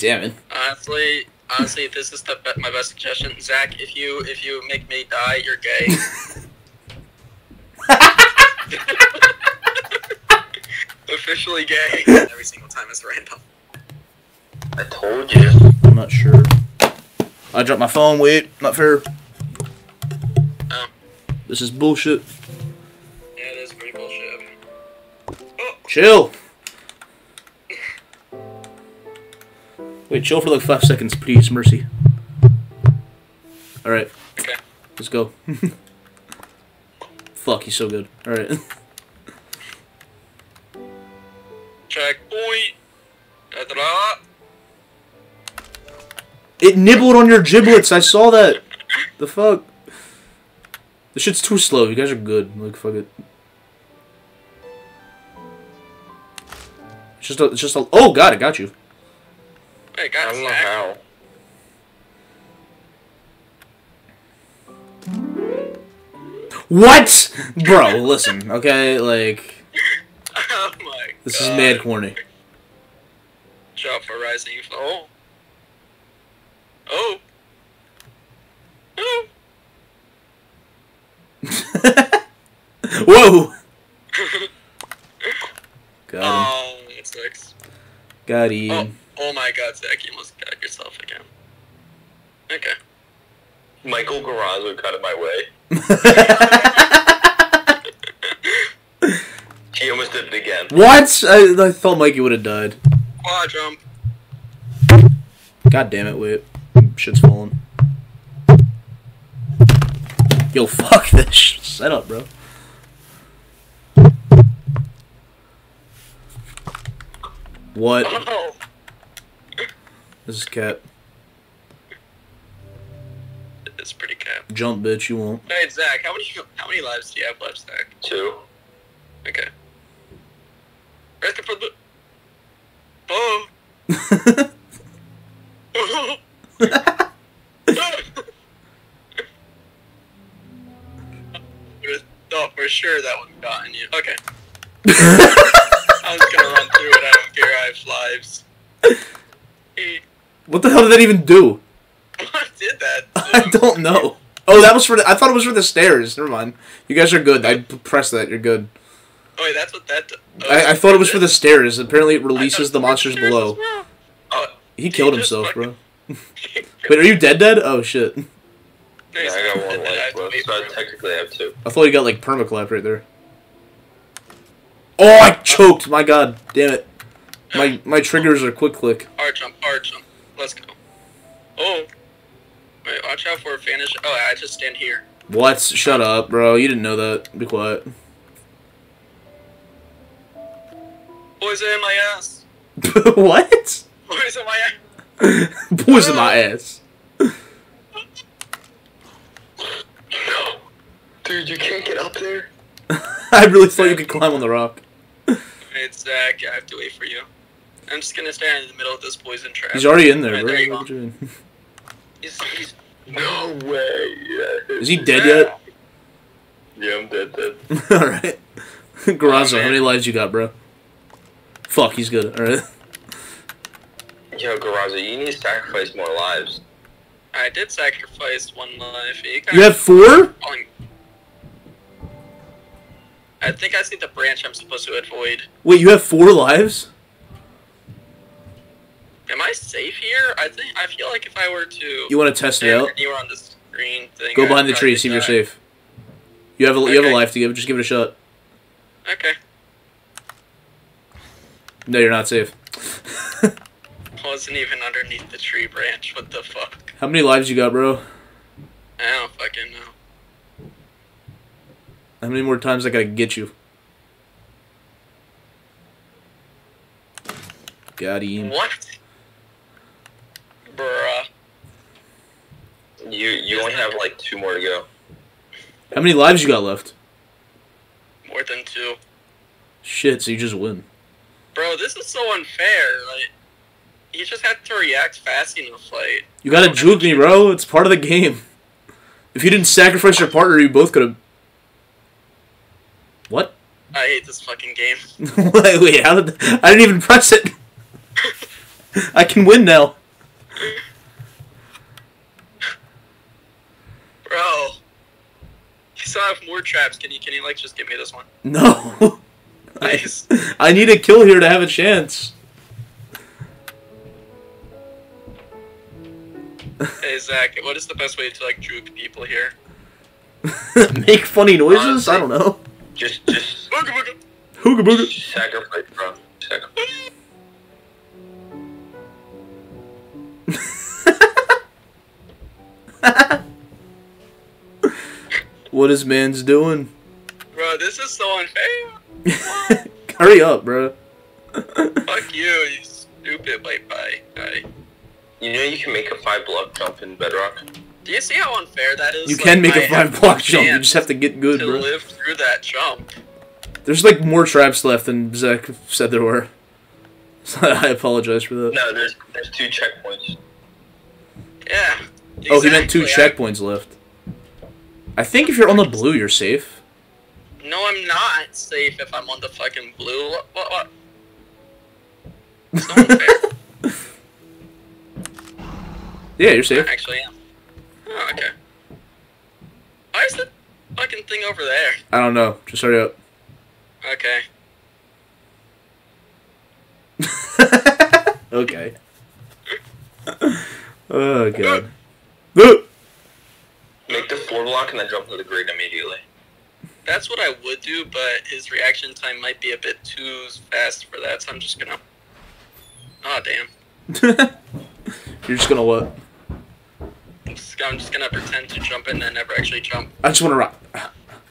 damn it. Honestly, honestly, this is the be- my best suggestion, Zach. If you if you make me die, you're gay. Officially gay. Every single time it's random. I told you. I'm not sure. I dropped my phone. Wait, not fair. Oh. This is bullshit. Yeah, it is pretty bullshit. Oh. Chill. Wait, chill for like five seconds, please. Mercy. Alright, Okay. let's go. Fuck, he's so good. Alright. Checkpoint. It nibbled on your giblets. I saw that. The fuck. This shit's too slow. You guys are good. Like fuck it. It's just a. It's just a. Oh god, I got you. Wait, I don't know how. What, bro? Listen, okay. Like Oh my this god. is mad corny. Drop for rising. Oh. Oh. Oh. Whoa. Got him. oh, that sucks. Got him. Oh. Oh, my god, Zach, you almost got yourself again. Okay. Michael Garazzo cut it my way. He almost did it again. what? I, I thought Mikey would have died. Quad jump. God damn it, wait. Shit's falling. Yo, fuck this sh- setup, bro. What? Oh. This is cap. It's pretty cap. Jump, bitch, you won't. Hey, Zach, how many how many lives do you have left, Zach? Two. Okay. Resting for the. Oh. oh. Thought for sure that would have gotten you. Okay. I'm just gonna run through it. I don't care. I have lives. Hey, what the hell did that even do? What did that? I do? don't know. Oh, that was for the. I thought it was for the stairs. Never mind. You guys are good. I pressed that. You're good. Oh wait, that's what that. do- oh, I, I thought it was for the stairs. Apparently, it releases the monsters the below. stairs well. Oh, He He killed just himself, fucking- bro. Wait, are you dead? Dead? Oh shit! Yeah, I got one dead, I have life to left, so for I technically have two. I thought you got like permaclap right there. Oh, I choked. My god, damn it. My my triggers are quick click. Hard jump, hard jump. Let's go. Oh. Wait, watch out for a vanish. Oh, I just stand here. What? Shut up, bro. You didn't know that. Be quiet. Poison in my ass. what? Poison in my ass. Poison my ass. No. Dude, you can't get up there. I really thought you could climb on the rock. It's Zach, I have to wait for you. I'm just gonna stand in the middle of this poison trap. He's already in there, Right, bro. there you What you mean? He's, he's, No way. Is he dead yet? Yeah, I'm dead, dead. Alright. Garazo, how many lives you got, bro? Fuck, he's good. Alright. Yo, Garazzo, you need to sacrifice more lives. I did sacrifice one life. You, You have four? Falling. I think I see the branch I'm supposed to avoid. Wait, you have four lives? Am I safe here? I think I feel like if I were to You want to test it out? anywhere on the screen thing, Go I'd behind the tree, see if you're safe. You have a you have a life to give. Just give it a shot. Okay. No, you're not safe. I Wasn't even underneath the tree branch. What the fuck? How many lives you got, bro? I don't fucking know. How many more times I gotta get you? Got him. What? Bruh. You you only have like two more to go. How many lives you got left? More than two. Shit, so you just win. Bro, this is so unfair. Like, you just have to react fast enough. Like, You gotta juke me, bro. It's part of the game. If you didn't sacrifice your partner, you both could have. What? I hate this fucking game. wait, wait, how did I didn't even press it. I can win now. Bro. You still have more traps. Can you can you like just give me this one? No. I, I need a kill here to have a chance. hey Zach, what is the best way to like juke people here? Make funny noises? I don't know. Just, just Booga booga. Hooga booga. sacrifice, bro. What is man's doing? Bro, this is so unfair. Hurry up, bro. Fuck you, you stupid white pie guy. You know you can make a five block jump in Bedrock. Do you see how unfair that is? You Like, can make I a have five block jump. You just have to get good, to bro. live through that jump. There's like more traps left than Zach said there were. So I apologize for that. No, there's there's two checkpoints. Yeah. Oh, he meant two exactly. checkpoints left. I think if you're on the blue, you're safe. No, I'm not safe if I'm on the fucking blue. What? What? what? It's not unfair. Yeah, you're safe. I actually am. Oh, okay. Why is the fucking thing over there? I don't know. Just hurry up. Okay. okay. oh god. Ooh! Make the four block and then jump to the grid immediately. That's what I would do, but his reaction time might be a bit too fast for that, so I'm just gonna. Oh, damn. you're just gonna what? I'm just, I'm just gonna pretend to jump and then never actually jump. I just wanna rock.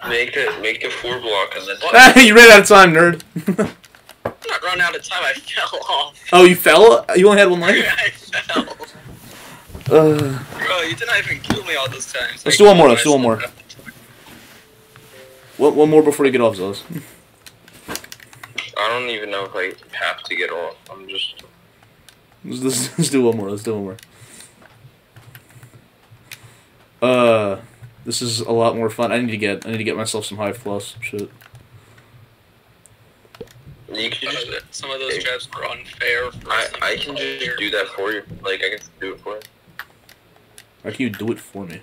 Make the make the four block and then What? you ran out of time, nerd. I'm not running out of time, I fell off. oh, you fell? You only had one life? I fell. Uh, Bro, you didn't even kill me all those times. Let's do one more, let's do one more. one, one more before you get off, Zealous. I don't even know if I have to get off. I'm just Let's, let's, let's do one more. Let's do one more. Uh, this is a lot more fun. I need to get. I need to get myself some Hive Plus. Shit. you can just Some of those traps were unfair. For I, I can just do that for you. Like I can do it for you. How can you do it for me?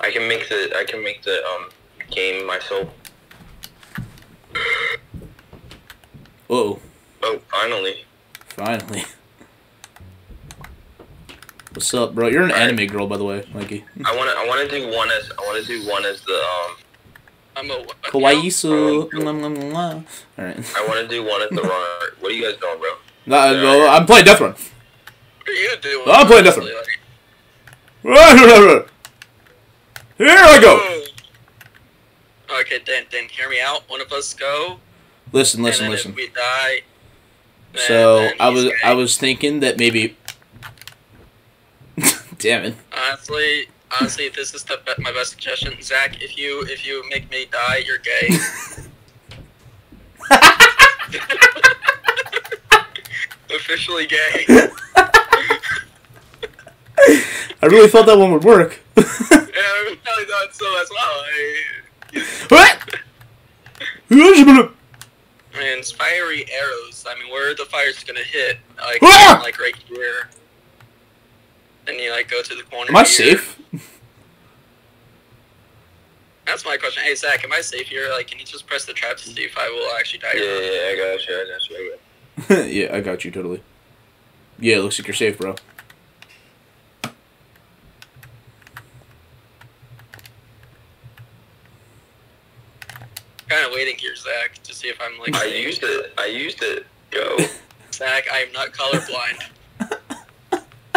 I can make the I can make the um game myself. Oh, Oh, finally. finally. What's up, bro? You're an Alright. anime girl, by the way, Mikey. I wanna I wanna do one as I wanna do one as the um I'm a. Kawaiisu. All right. I wanna do one as the runner. What are you guys doing, bro? Nah, no, I'm playing Death Run. What are you doing? I'm playing Death Run. Honestly? Here I go. Okay, then then hear me out. One of us go. Listen, listen, and then listen. If we die. then- So then I was gay. I was thinking that maybe. Damn it! honestly. Honestly, this is the be- my best suggestion, Zach. If you if you make me die, you're gay. Officially gay. I really thought that one would work. Yeah, I really thought so as well. I, what? I mean, fiery arrows. I mean, where the fire's gonna hit? Like, Ah! like right here. Then you like go to the corner. Am I here. safe? That's my question. Hey Zach, am I safe here? Like, can you just press the trap to see if I will actually die? Yeah, yeah, yeah, I got you, I got you, I got you. yeah, I got you totally. Yeah, it looks like you're safe, bro. Waiting here, Zach, to see if I'm like. I used it. I used it. Go. Zach, I am not colorblind.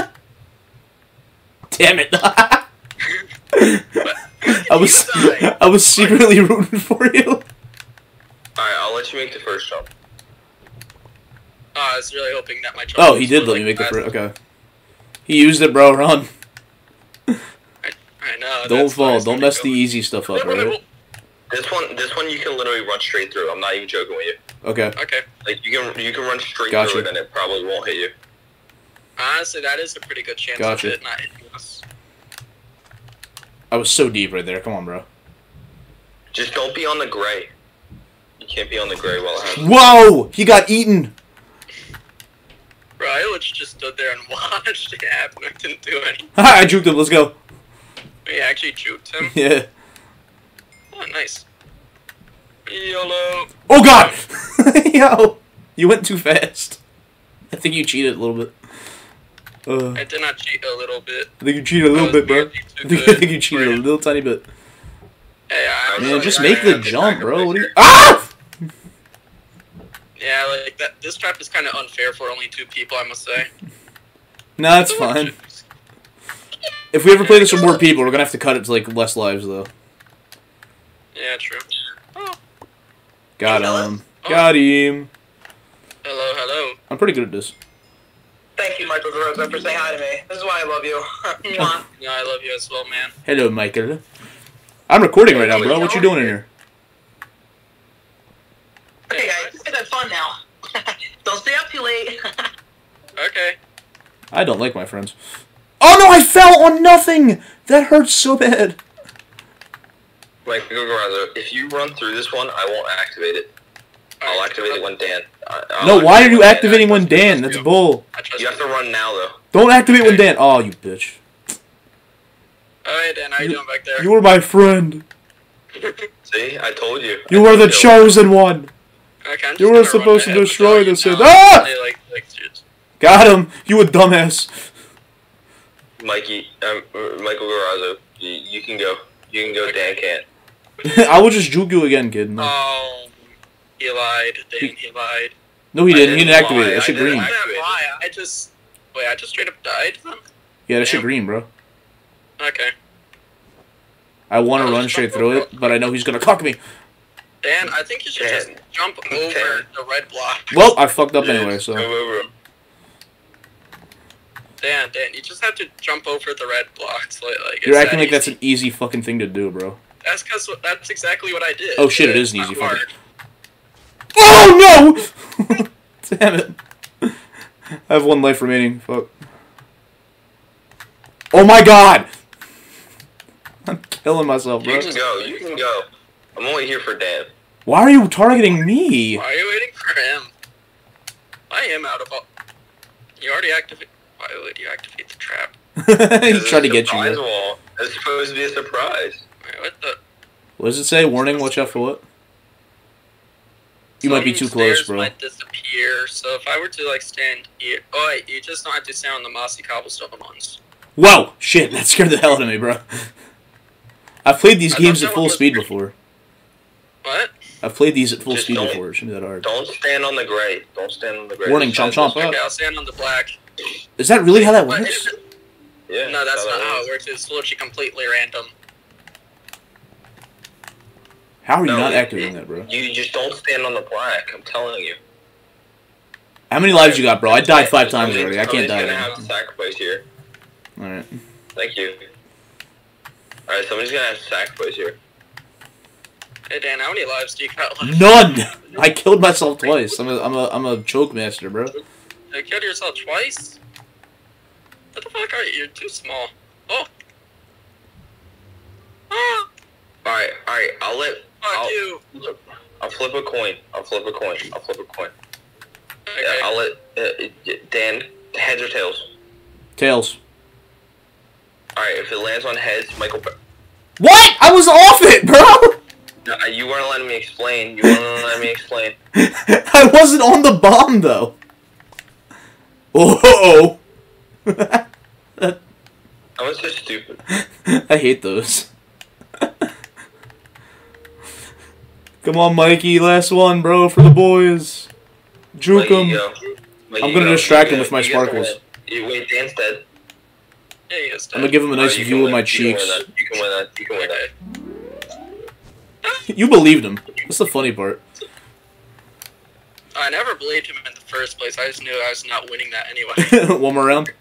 Damn it! But I was I was secretly rooting for you. Alright, I'll let you make the first jump. Oh, I was really hoping that my. jump Oh, he did for, let me make the fast. first. Okay. He used it, bro. Run. I know. Don't fall. Don't mess go- the easy stuff up, alright? This one, this one you can literally run straight through. I'm not even joking with you. Okay. Okay. Like you can, you can run straight Gotcha. through it and it probably won't hit you. Honestly, that is a pretty good chance Gotcha. of it not hitting us. I was so deep right there. Come on, bro. Just don't be on the gray. You can't be on the gray while it happens. Whoa! He got eaten. Bro, I just stood there and watched it happen. I didn't do anything. I juked him. Let's go. We actually juked him. Yeah. Oh, nice. YOLO. Oh God! Yo, you went too fast. I think you cheated a little bit. Uh, I did not cheat a little bit. I think you cheated a little bit, bro. I think, I think you cheated a little tiny bit. Hey, I Man, was just like, make I the jump, bro. What are you? Ah! Yeah, like that. This trap is kind of unfair for only two people, I must say. Nah, it's fine. If we ever play this with more people, we're gonna have to cut it to like less lives though. Yeah, true. Oh, Got Hello? him. Got him. hello, hello. I'm pretty good at this. Thank you, Michael Garosa, for saying hi to me. This is why I love you. Yeah, I love you as well, man. Hello, Michael. I'm recording right now, bro. What you doing in here? okay, guys, let's have fun now. Don't stay up too late. Okay. I don't like my friends. Oh no, I fell on nothing. That hurts so bad. Like, go if you run through this one, I won't activate it. I'll Alright, activate it when Dan. I- I'll No, why are you activating when Dan? it. That's bull. You have to run now, though. Don't activate when Dan. Oh, you bitch. Alright, Dan, how you doing back there? You were my friend. See, I told you. You I were the told chosen one. Okay, You were supposed to destroy this. the now. Ah! They, like, like, Got him. You a dumbass. Mikey, um, uh, Michael Garazzo, you, you can go. You can go. Dan can't. I will just juke you again, kid. No, Oh, he lied. Dan, he lied. no he I didn't. He didn't didn't activate lie. it. That I shit green. I didn't lie. I just wait. I just straight up died. Then. Yeah, that shit green, bro. Okay. I want to run straight through it, but I know he's gonna cock me. Dan, I think you should Dan. just jump over Dan. the red block. Well, I fucked up anyway, Go so. over him. Dan, Dan, you just have to jump over the red blocks. Like, like You're acting that like that's an easy fucking thing to do, bro. That's because that's exactly what I did. Oh, shit, it is an easy fucking- Oh no! Damn it. I have one life remaining. Fuck. Oh my god! I'm killing myself, bro. You can go. You can go. I'm only here for Dan. Why are you targeting me? Why are you waiting for him? I am out of all. You already activate. Why would you activate the trap? he This tried to get you. surprise bro. wall. It's supposed to be a surprise. Wait, what the? What does it say? Warning, watch out for what? You might be too close, stairs bro. Might disappear. So if I were to like stand here, oh wait, you just don't have to stand on the mossy cobblestone ones. Whoa! Shit, that scared the hell out of me, bro. I've played these I games at full speed pretty- before. What? I've played these at full Just speed don't- before. It shouldn't be that hard. Don't stand on the gray. Don't stand on the gray. Warning, chomp says chomp this- up. Okay, I'll stand on the black. Is that really how that works? it- Yeah. no, that's not how it works. It's literally completely random. How are you not it- activating that, bro? You just don't stand on the black. I'm telling you. How many lives you got, bro? I died five times already. I can't die Somebody's gonna have again. to sacrifice here. Alright. Thank you. Alright, somebody's gonna have to sacrifice here. Hey Dan, how many lives do you got left? None! I killed myself twice. I'm a, I'm a, I'm a choke master, bro. You killed yourself twice? What the fuck are you? You're too small. Oh. Ah, Alright, alright, I'll let. Fuck I'll, you. I'll flip a coin. I'll flip a coin. I'll flip a coin. Okay. Yeah, I'll let. Uh, Dan, heads or tails? Tails. Alright, if it lands on heads, Michael. What? I was off it, bro! No, uh, you weren't letting me explain. You weren't letting me explain. I wasn't on the bomb, though. Oh! I was just stupid. I hate those. Come on, Mikey. Last one, bro, for the boys. Juke Mikey, him. go. I'm gonna go. distract You him get- with my you sparkles. You, wait, Dan's dead. Yeah, he is I'm gonna give him a nice Oh, view of my. You cheeks. win. You can win that. You can win that. You believed him. That's the funny part. I never believed him in the first place. I just knew I was not winning that anyway. one more round.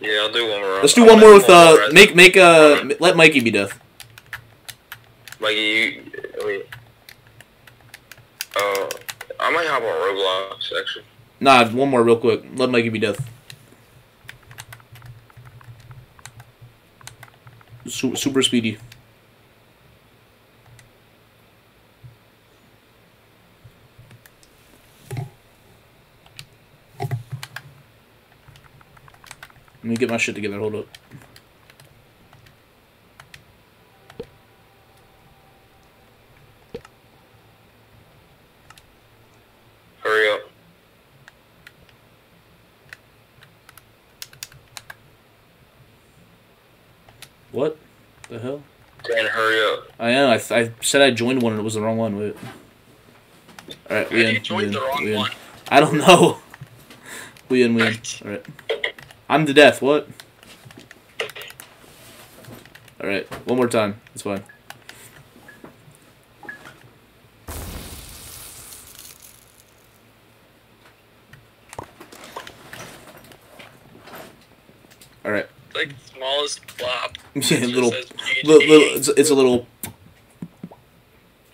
Yeah, I'll do one more. Let's do I'll one let more with uh. rest. Make make uh. Let Mikey be death. Mikey, you wait. Uh, I might hop on Roblox actually. Nah, one more real quick. Let Mikey be death. Su- super speedy. Let me get my shit together. Hold up. Hurry up. What the hell? Dan, hurry up. I. I, said I joined one and it was the wrong one. Wait. All right, we in. you we joined in, the wrong we in. one? I don't know. We in. We in. All right. I'm the death. What? All right. One more time. It's fine. All right. Like smallest flop. Yeah, little, says little, little it's, it's a little.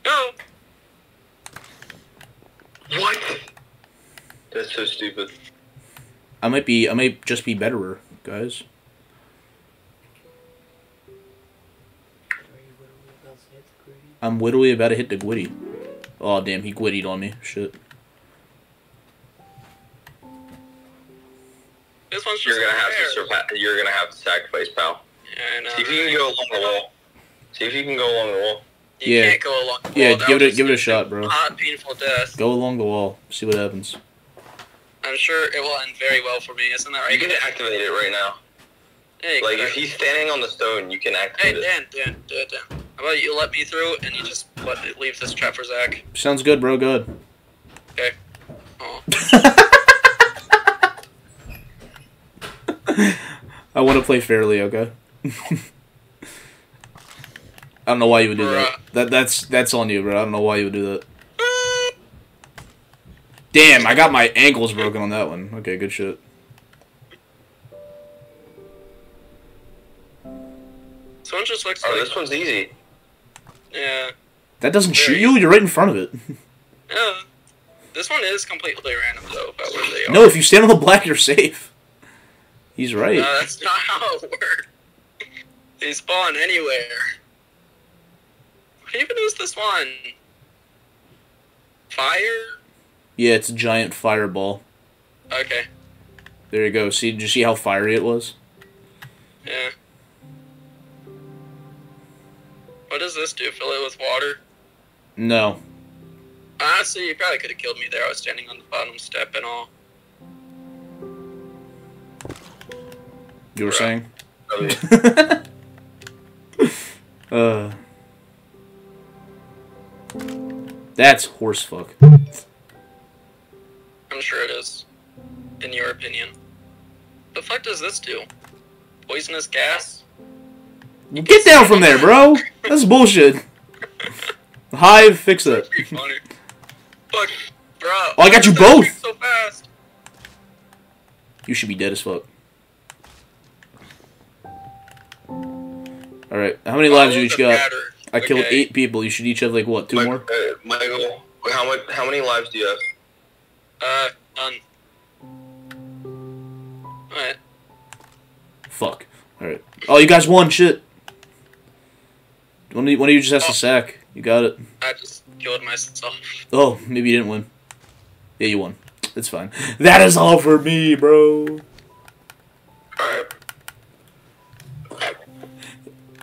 No. What? That's so stupid. I might be. I might just be betterer, guys. I'm literally about to hit the gwitty. Oh damn, he gwittied on me. Shit. This one's You're gonna have to surpass. You're gonna have to sacrifice, pal. Yeah, I know. See if you can go along the wall. See if you can go along the wall. You Yeah. can't go along the Yeah, wall. That give it a- give it a shot, bro. Hot, painful death. Go along the wall. See what happens. I'm sure it will end very well for me. Isn't that right? You can activate it right now. Hey, Like if I- he's standing on the stone, you can Hey, activate it. Hey, Dan, Dan, Dan, Dan. How about you let me through and you just let leave this trap for Zach? Sounds good, bro. Good. Okay. Oh. I want to play fairly, okay? I don't know why you would do that. That that's that's on you, bro. I don't know why you would do that. Damn, I got my ankles broken on that one. Okay, good shit. Someone just looks Oh, like this one's easy. yeah, That doesn't shoot you. You're right in front of it. yeah. This one is completely random though about where they are. No, if you stand on the black, you're safe. He's right. No, that's not how it works. They spawn anywhere. Even is this one? Fire? Yeah, it's a giant fireball. Okay, There you go. See, did you see how fiery it was? yeah. What does this do? Fill it with water? No. Ah, Honestly, you probably could have killed me there. I was standing on the bottom step and all. You were saying? That's horsefuck. I'm sure it is. In your opinion. The fuck does this do? Poisonous gas? Get down from there, bro. That's bullshit. Hive, fix it. Fuck, bro. Oh, I got you Why does that both. So fast. You should be dead as fuck. Alright, how many lives you each got? batter. I killed Okay. eight people. You should each have, like, what, two Mike- more? uh, Michael, how much? How many lives do you have? Uh, none. Alright. Fuck. Alright. Oh, you guys won. Shit. One of you, one of you just has to Oh. sack. You got it. I just killed myself. Oh, maybe you didn't win. Yeah, you won. It's fine. That is all for me, bro.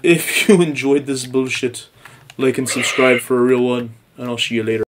If you enjoyed this bullshit, like and subscribe for a real one, and I'll see you later.